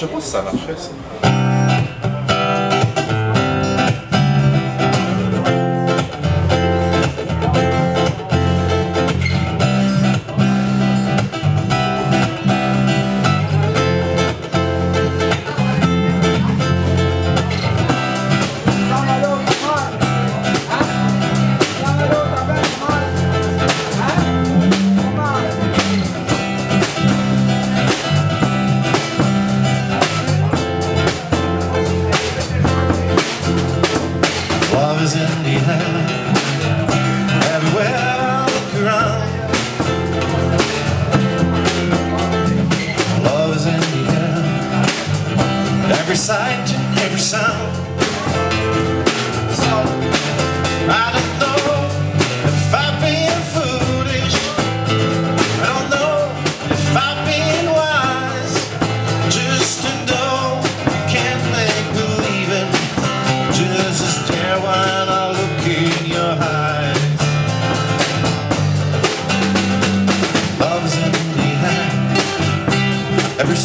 sais pas si ça marchait, ça. Love is in the air. Everywhere I look around. Love is in the air. Every sight every sound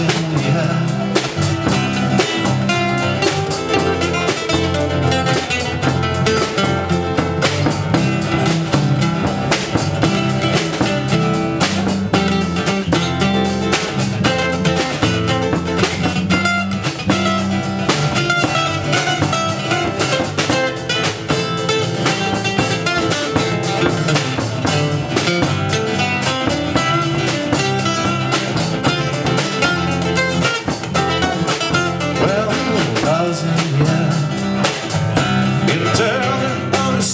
in the air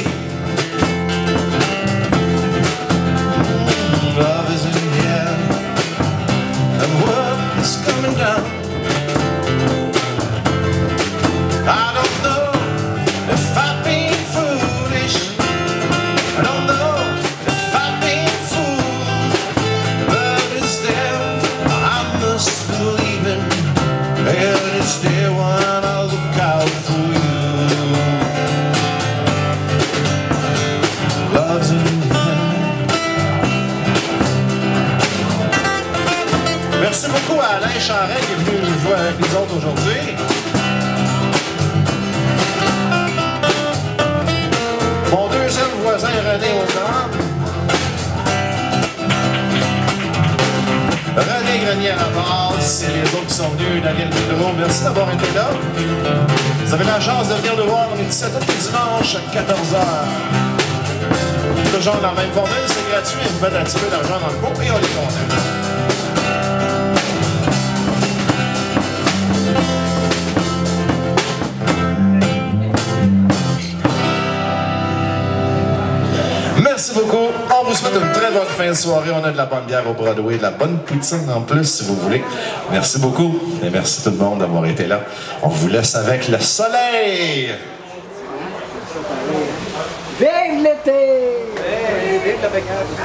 on Love is in air And world is coming down Merci beaucoup à Alain Charret qui est venu jouer avec nous autres aujourd'hui. Mon deuxième voisin René Audran. René Grenier à la base, et les autres qui sont venus, Daniel Pedro, merci d'avoir été là. Vous avez la chance de venir nous voir, on est 17 tous les dimanches à 14h. Toujours dans la même formule, c'est gratuit, vous petit peu d'argent dans le pot et on est content. Merci beaucoup. On vous souhaite une très bonne fin de soirée. On a de la bonne bière au Broadway, de la bonne poutine en plus, si vous voulez. Merci beaucoup. Et merci tout le monde d'avoir été là. On vous laisse avec le soleil. Vive l'été! muito obrigado.